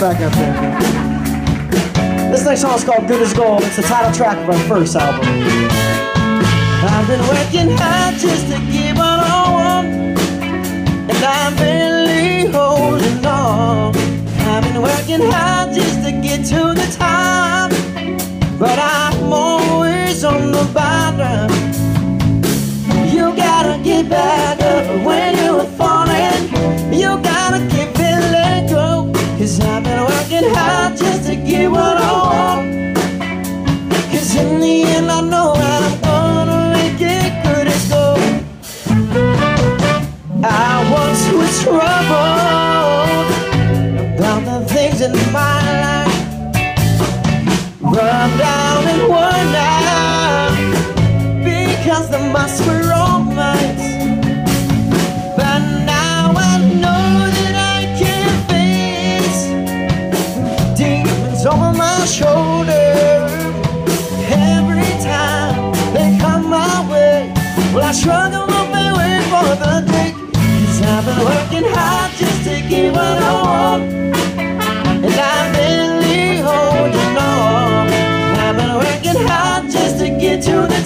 back up there. This next song is called Good as Gold. It's the title track of our first album. I've been working hard just to give what I want, and I'm barely holding on. I've been working hard just to get to the top, but I'm always on the bottom. What I want. Cause in the end, I know I'm gonna make it good as gold. I once was troubled about the things in my life. Run down and worn out because the masks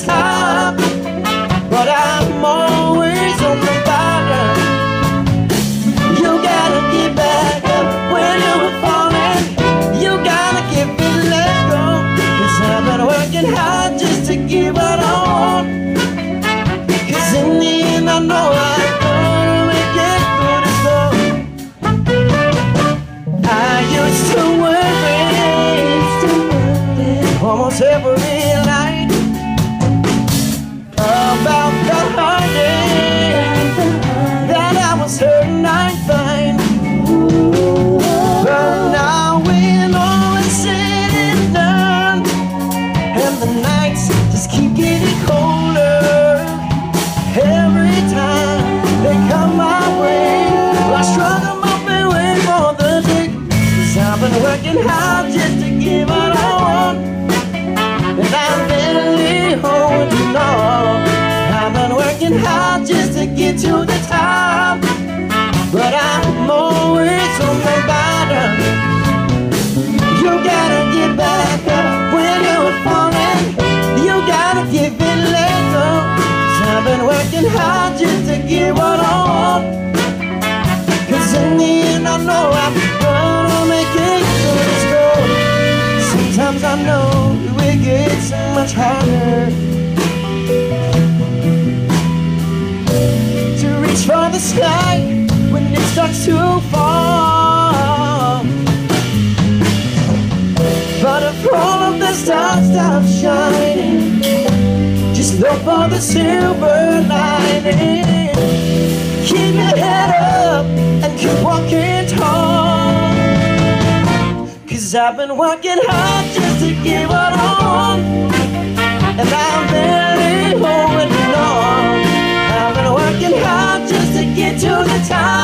top. But I'm always on the bottom. You gotta get back up when you're falling. You gotta give it let go. Cause I've been working hard just to get what I want. Cause in the end I know it. I almost every to the top. But I'm always on the bottom. You gotta get back up when you're falling. You gotta give it let I've been working hard just to get what I want. Cause in the end I know I'm gonna make it good as gold. Sometimes I know it gets so much harder when it starts to fall. But if all of the stars stop shining, just look for the silver lining. Keep your head up and keep walking tall. Cause I've been working hard just to get what I want. And I'm barely holding on. I've been working hard just to get to the top.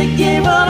To get what